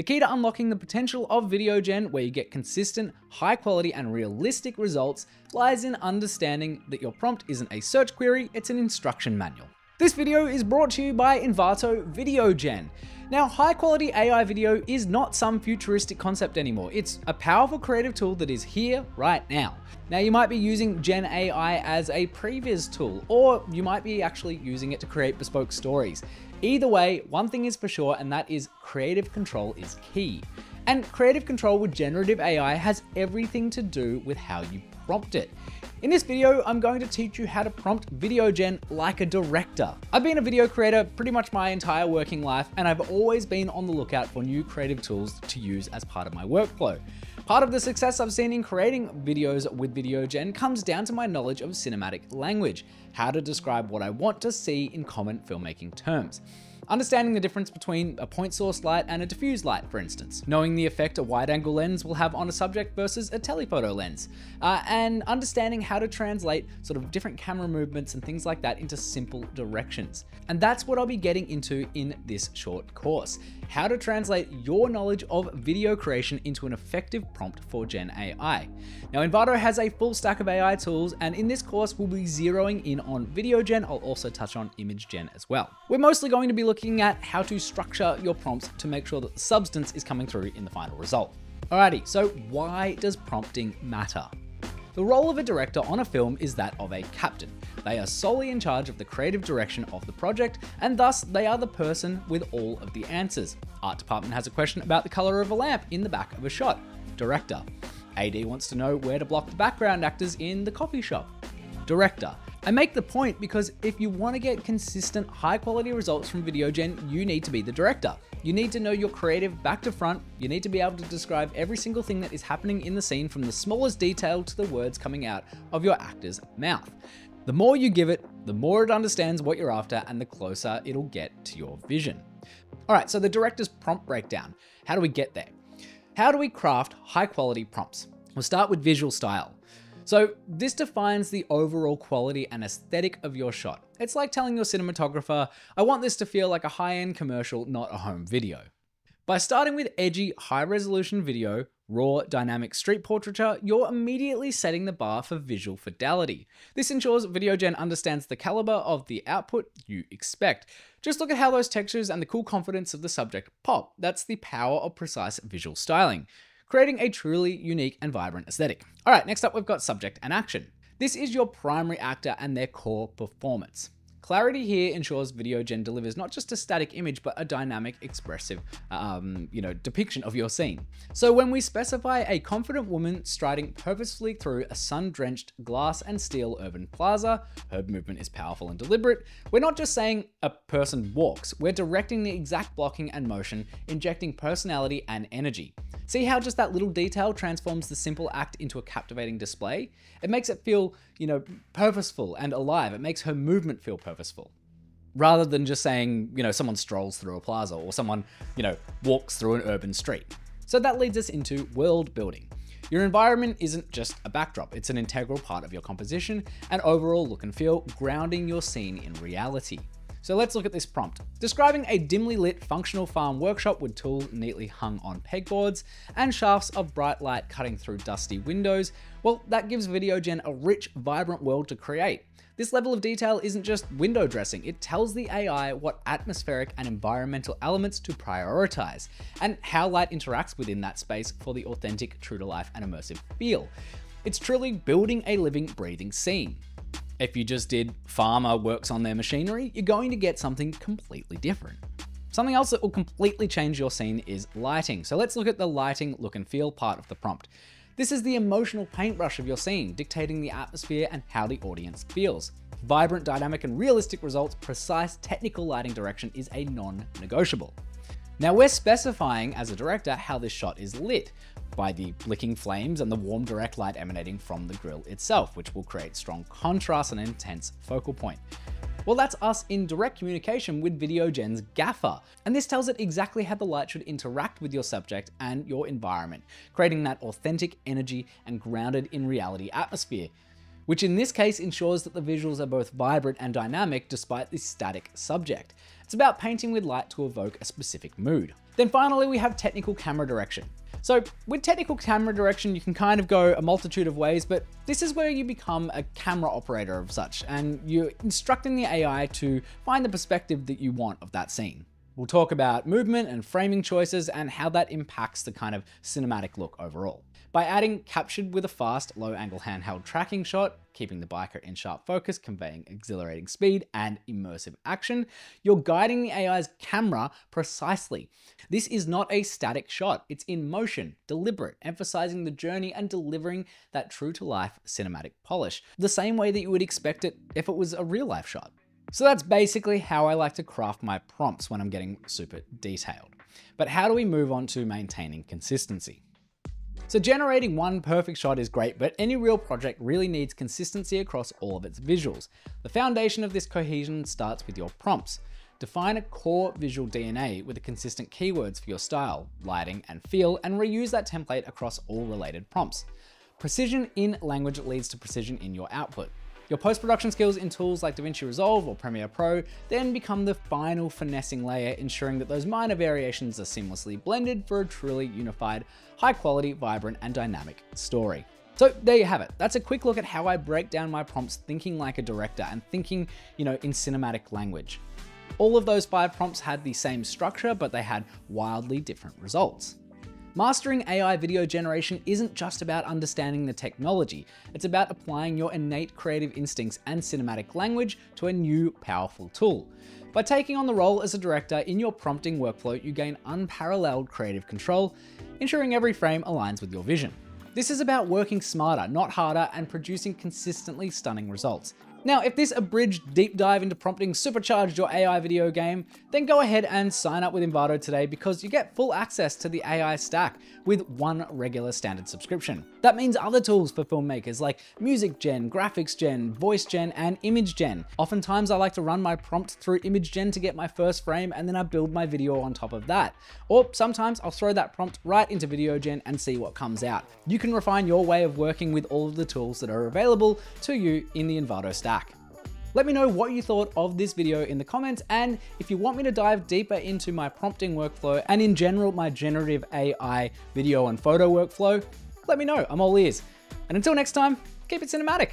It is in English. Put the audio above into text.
The key to unlocking the potential of VideoGen where you get consistent, high quality and realistic results lies in understanding that your prompt isn't a search query, it's an instruction manual. This video is brought to you by Envato VideoGen. Now, high quality AI video is not some futuristic concept anymore. It's a powerful creative tool that is here right now. Now, you might be using Gen AI as a previs tool, or you might be actually using it to create bespoke stories. Either way, one thing is for sure, and that is creative control is key. And creative control with generative AI has everything to do with how you prompt it. In this video, I'm going to teach you how to prompt VideoGen like a director. I've been a video creator pretty much my entire working life, and I've always been on the lookout for new creative tools to use as part of my workflow. Part of the success I've seen in creating videos with VideoGen comes down to my knowledge of cinematic language, how to describe what I want to see in common filmmaking terms. Understanding the difference between a point source light and a diffuse light, for instance. Knowing the effect a wide angle lens will have on a subject versus a telephoto lens. Uh, and understanding how to translate sort of different camera movements and things like that into simple directions. And that's what I'll be getting into in this short course. How to translate your knowledge of video creation into an effective prompt for Gen AI. Now Envato has a full stack of AI tools and in this course we'll be zeroing in on video gen. I'll also touch on image gen as well. We're mostly going to be looking looking at how to structure your prompts to make sure that the substance is coming through in the final result. Alrighty, so why does prompting matter? The role of a director on a film is that of a captain. They are solely in charge of the creative direction of the project, and thus they are the person with all of the answers. Art department has a question about the color of a lamp in the back of a shot. Director. AD wants to know where to block the background actors in the coffee shop. Director. I make the point because if you want to get consistent, high quality results from VideoGen, you need to be the director. You need to know your creative back to front. You need to be able to describe every single thing that is happening in the scene from the smallest detail to the words coming out of your actor's mouth. The more you give it, the more it understands what you're after and the closer it'll get to your vision. All right, so the director's prompt breakdown. How do we get there? How do we craft high quality prompts? We'll start with visual style. So this defines the overall quality and aesthetic of your shot. It's like telling your cinematographer, I want this to feel like a high-end commercial, not a home video. By starting with edgy, high resolution video, raw, dynamic street portraiture, you're immediately setting the bar for visual fidelity. This ensures VideoGen understands the caliber of the output you expect. Just look at how those textures and the cool confidence of the subject pop. That's the power of precise visual styling creating a truly unique and vibrant aesthetic. All right, next up we've got subject and action. This is your primary actor and their core performance. Clarity here ensures VideoGen delivers not just a static image, but a dynamic, expressive, um, you know, depiction of your scene. So when we specify a confident woman striding purposefully through a sun-drenched glass and steel urban plaza, her movement is powerful and deliberate, we're not just saying a person walks, we're directing the exact blocking and motion, injecting personality and energy. See how just that little detail transforms the simple act into a captivating display? It makes it feel, you know, purposeful and alive. It makes her movement feel purposeful. Rather than just saying, you know, someone strolls through a plaza or someone, you know, walks through an urban street. So that leads us into world building. Your environment isn't just a backdrop, it's an integral part of your composition and overall look and feel, grounding your scene in reality. So let's look at this prompt. Describing a dimly lit functional farm workshop with tools neatly hung on pegboards and shafts of bright light cutting through dusty windows, well, that gives VideoGen a rich, vibrant world to create. This level of detail isn't just window dressing, it tells the AI what atmospheric and environmental elements to prioritize, and how light interacts within that space for the authentic, true to life, and immersive feel. It's truly building a living, breathing scene. If you just did farmer works on their machinery, you're going to get something completely different. Something else that will completely change your scene is lighting. So let's look at the lighting, look and feel part of the prompt. This is the emotional paintbrush of your scene, dictating the atmosphere and how the audience feels. Vibrant, dynamic, and realistic results, precise technical lighting direction is a non-negotiable. Now we're specifying as a director how this shot is lit by the blicking flames and the warm direct light emanating from the grill itself, which will create strong contrast and intense focal point. Well, that's us in direct communication with VideoGen's gaffer, and this tells it exactly how the light should interact with your subject and your environment, creating that authentic energy and grounded in reality atmosphere. Which in this case ensures that the visuals are both vibrant and dynamic despite the static subject. It's about painting with light to evoke a specific mood. Then finally, we have technical camera direction. So with technical camera direction, you can kind of go a multitude of ways, but this is where you become a camera operator of such, and you're instructing the AI to find the perspective that you want of that scene. We'll talk about movement and framing choices and how that impacts the kind of cinematic look overall. By adding captured with a fast, low angle handheld tracking shot, keeping the biker in sharp focus, conveying exhilarating speed and immersive action, you're guiding the AI's camera precisely. This is not a static shot, it's in motion, deliberate, emphasizing the journey and delivering that true to life cinematic polish, the same way that you would expect it if it was a real life shot. So that's basically how I like to craft my prompts when I'm getting super detailed. But how do we move on to maintaining consistency? So generating one perfect shot is great, but any real project really needs consistency across all of its visuals. The foundation of this cohesion starts with your prompts. Define a core visual DNA with the consistent keywords for your style, lighting, and feel, and reuse that template across all related prompts. Precision in language leads to precision in your output. Your post-production skills in tools like DaVinci Resolve or Premiere Pro then become the final finessing layer, ensuring that those minor variations are seamlessly blended for a truly unified, high quality, vibrant, and dynamic story. So there you have it. That's a quick look at how I break down my prompts thinking like a director and thinking, you know, in cinematic language. All of those five prompts had the same structure, but they had wildly different results. Mastering AI video generation isn't just about understanding the technology, it's about applying your innate creative instincts and cinematic language to a new, powerful tool. By taking on the role as a director in your prompting workflow, you gain unparalleled creative control, ensuring every frame aligns with your vision. This is about working smarter, not harder, and producing consistently stunning results. Now, if this abridged deep dive into prompting supercharged your AI video game, then go ahead and sign up with Envato today because you get full access to the AI stack with one regular standard subscription. That means other tools for filmmakers like music gen, graphics gen, voice gen, and image gen. Oftentimes I like to run my prompt through image gen to get my first frame and then I build my video on top of that. Or sometimes I'll throw that prompt right into VideoGen and see what comes out. You can refine your way of working with all of the tools that are available to you in the Envato stack. Let me know what you thought of this video in the comments and if you want me to dive deeper into my prompting workflow and in general my generative AI video and photo workflow, let me know, I'm all ears. And until next time, keep it cinematic.